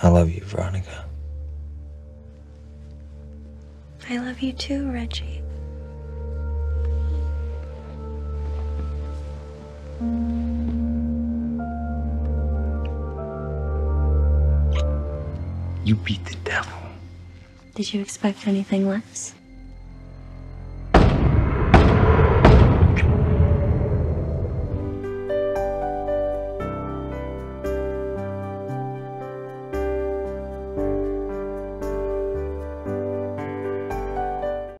I love you, Veronica. I love you too, Reggie. You beat the devil. Did you expect anything less?